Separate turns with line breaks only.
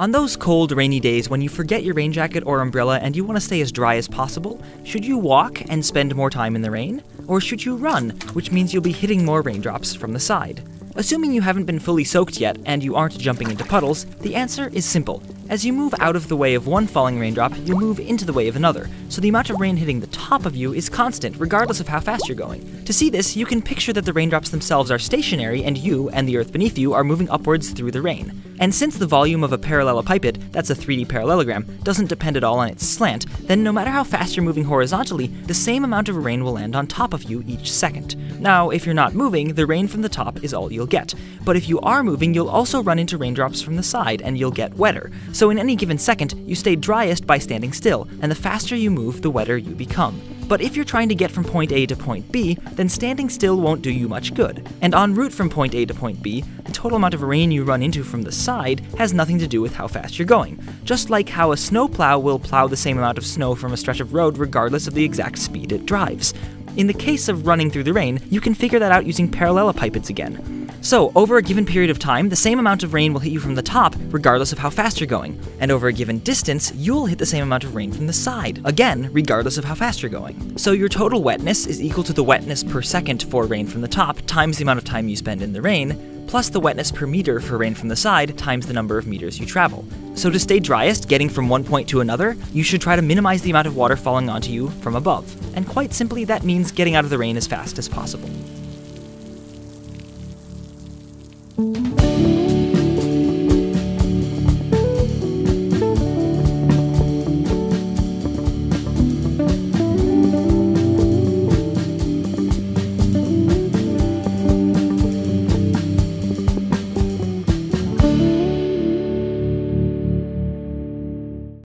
On those cold, rainy days when you forget your rain jacket or umbrella and you want to stay as dry as possible, should you walk and spend more time in the rain? Or should you run, which means you'll be hitting more raindrops from the side? Assuming you haven't been fully soaked yet and you aren't jumping into puddles, the answer is simple. As you move out of the way of one falling raindrop, you move into the way of another, so the amount of rain hitting the top of you is constant regardless of how fast you're going. To see this, you can picture that the raindrops themselves are stationary and you and the earth beneath you are moving upwards through the rain. And since the volume of a parallelepiped, that's a 3D parallelogram, doesn't depend at all on its slant, then no matter how fast you're moving horizontally, the same amount of rain will land on top of you each second. Now, if you're not moving, the rain from the top is all you'll get. But if you are moving, you'll also run into raindrops from the side and you'll get wetter. So in any given second, you stay driest by standing still, and the faster you move, the wetter you become. But if you're trying to get from point A to point B, then standing still won't do you much good. And en route from point A to point B, the total amount of rain you run into from the side has nothing to do with how fast you're going. Just like how a snowplow will plow the same amount of snow from a stretch of road regardless of the exact speed it drives. In the case of running through the rain, you can figure that out using parallelepipeds again. So, over a given period of time, the same amount of rain will hit you from the top, regardless of how fast you're going. And over a given distance, you'll hit the same amount of rain from the side, again, regardless of how fast you're going. So your total wetness is equal to the wetness per second for rain from the top times the amount of time you spend in the rain, plus the wetness per meter for rain from the side times the number of meters you travel. So to stay driest, getting from one point to another, you should try to minimize the amount of water falling onto you from above. And quite simply, that means getting out of the rain as fast as possible. Thank you.